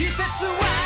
季節は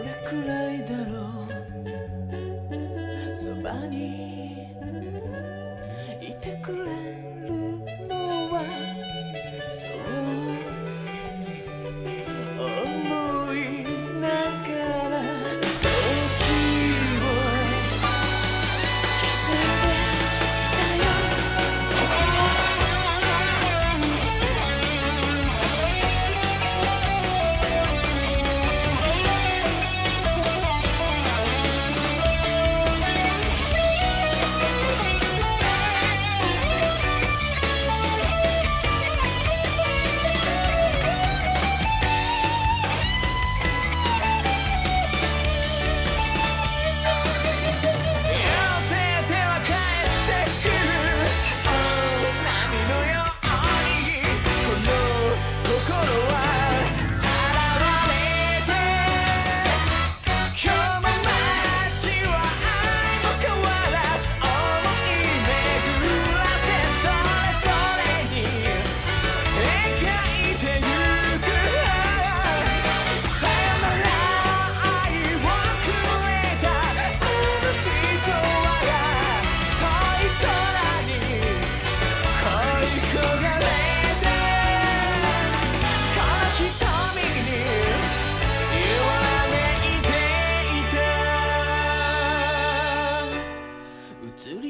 れくらいだろう？そばにいてくれ。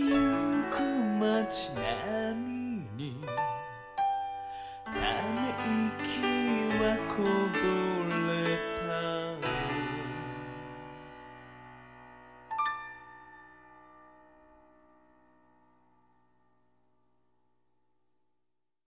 ゆく街並みにため息